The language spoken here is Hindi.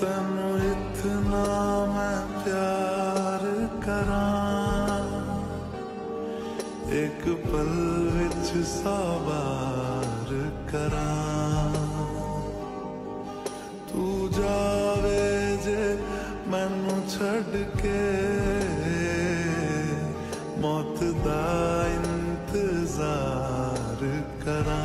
तन इतना मैं प्यार करा। एक पल विच सवार करा। तू जावे जे मैनु छड़ के। मौत दा इंतज़ार करा।